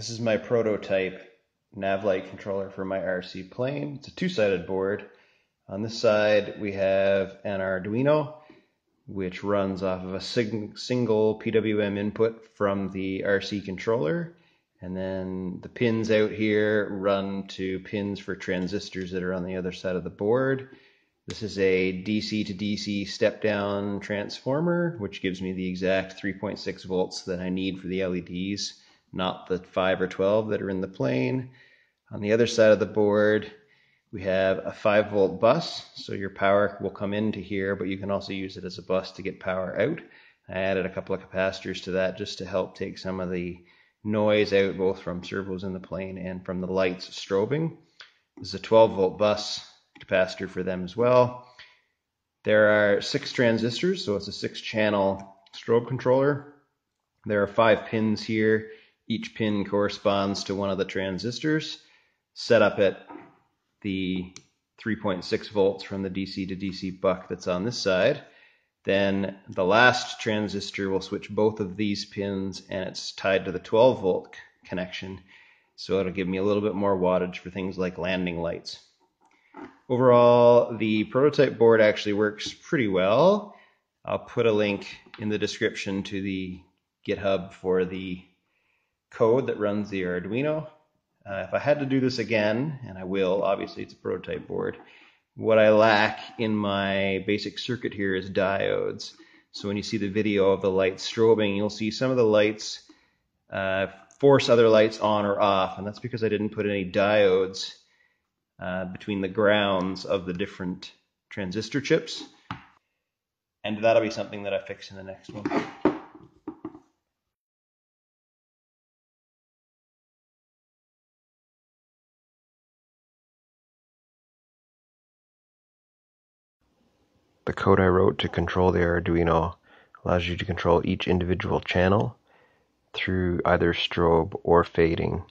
This is my prototype nav light controller for my RC plane. It's a two-sided board. On this side we have an Arduino which runs off of a sing single PWM input from the RC controller and then the pins out here run to pins for transistors that are on the other side of the board. This is a DC to DC step down transformer which gives me the exact 3.6 volts that I need for the LEDs not the 5 or 12 that are in the plane. On the other side of the board, we have a 5 volt bus, so your power will come into here, but you can also use it as a bus to get power out. I added a couple of capacitors to that just to help take some of the noise out both from servos in the plane and from the lights strobing. This is a 12 volt bus capacitor for them as well. There are six transistors, so it's a six channel strobe controller. There are five pins here each pin corresponds to one of the transistors set up at the 3.6 volts from the DC to DC buck that's on this side. Then the last transistor will switch both of these pins and it's tied to the 12 volt connection. So it'll give me a little bit more wattage for things like landing lights. Overall, the prototype board actually works pretty well. I'll put a link in the description to the GitHub for the code that runs the Arduino. Uh, if I had to do this again, and I will, obviously it's a prototype board, what I lack in my basic circuit here is diodes. So when you see the video of the lights strobing, you'll see some of the lights uh, force other lights on or off, and that's because I didn't put any diodes uh, between the grounds of the different transistor chips. And that'll be something that I fix in the next one. The code I wrote to control the Arduino allows you to control each individual channel through either strobe or fading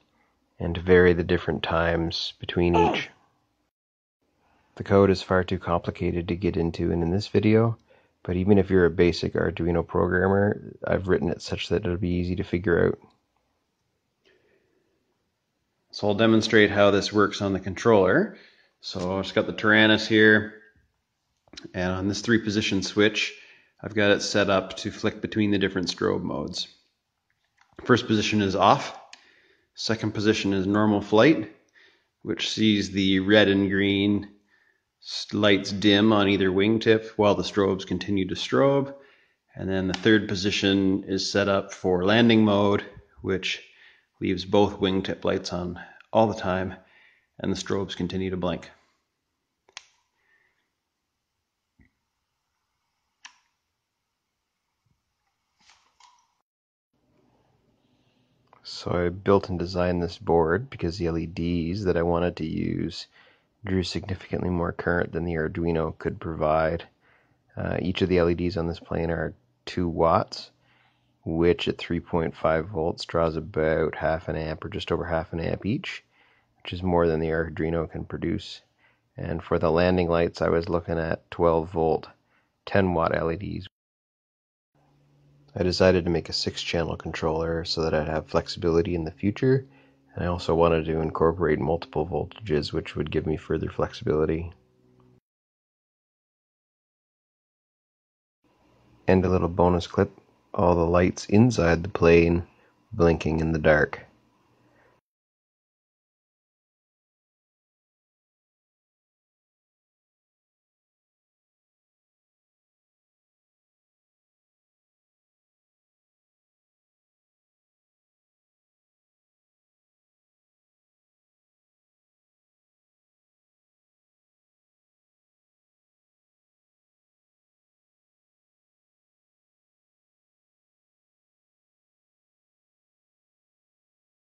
and to vary the different times between oh. each. The code is far too complicated to get into in this video, but even if you're a basic Arduino programmer, I've written it such that it'll be easy to figure out. So I'll demonstrate how this works on the controller. So I've just got the Taranis here. And on this three position switch, I've got it set up to flick between the different strobe modes. First position is off. Second position is normal flight, which sees the red and green lights dim on either wingtip while the strobes continue to strobe. And then the third position is set up for landing mode, which leaves both wingtip lights on all the time, and the strobes continue to blink. So I built and designed this board because the LEDs that I wanted to use drew significantly more current than the Arduino could provide. Uh, each of the LEDs on this plane are 2 watts, which at 3.5 volts draws about half an amp or just over half an amp each, which is more than the Arduino can produce. And for the landing lights, I was looking at 12 volt, 10 watt LEDs. I decided to make a six channel controller so that I'd have flexibility in the future and I also wanted to incorporate multiple voltages which would give me further flexibility. And a little bonus clip, all the lights inside the plane blinking in the dark.